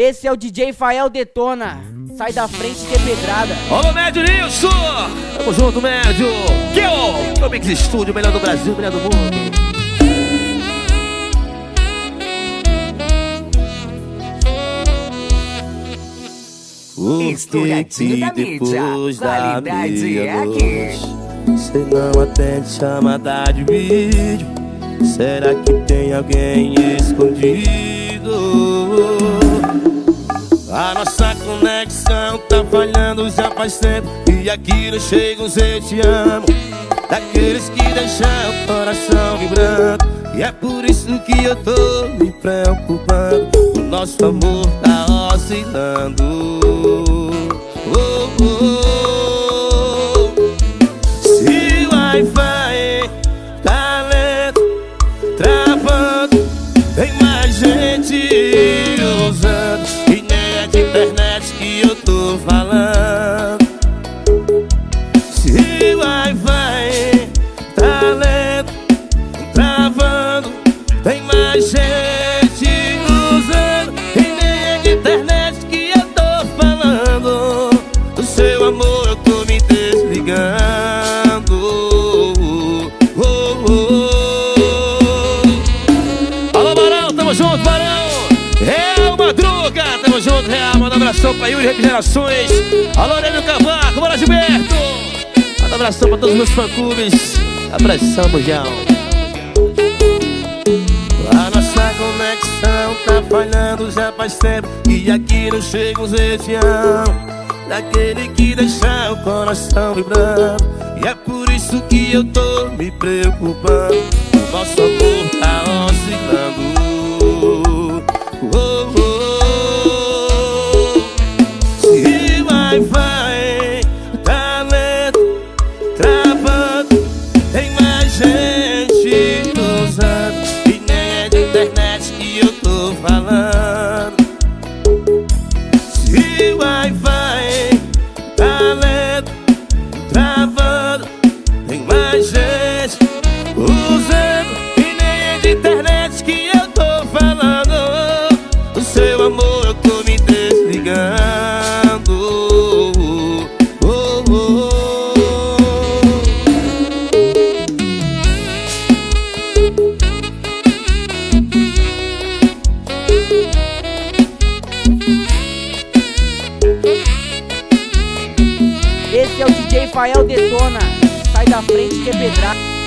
Esse é o DJ Fael Detona. Sai da frente que é pedrada. Alô, Médio Nilson! Tamo junto, Médio! Que o Meu Mix Studio, melhor do Brasil, melhor do mundo. Por que depois da meia-noite Cê não atende chamada de vídeo Será que tem alguém escondido? Nossa conexão tá falhando já faz tempo. E aqui não chega eu te amo. Daqueles que deixam o coração vibrando. E é por isso que eu tô me preocupando. O nosso amor tá oscilando. Oh, oh, oh. Se o Wi-Fi mais gente usando E nem é de internet que eu tô falando Do seu amor eu tô me desligando oh, oh, oh. Alô, Barão, tamo junto, Barão! O Madruga, tamo junto, real. Manda um abração pra Yuri Regenerações. Alô, Nélio Cavaco, bora, Gilberto! Manda um abração pra todos os meus fã-clubes. Abração, Bujão. Conexão tá falhando já faz tempo. E aqui não chega um zetião Daquele que deixa o coração vibrando. E é por isso que eu tô me preocupando. Nosso amor internet que eu tô falando Esse é o DJ Fael Detona. Sai da frente que é pedrada.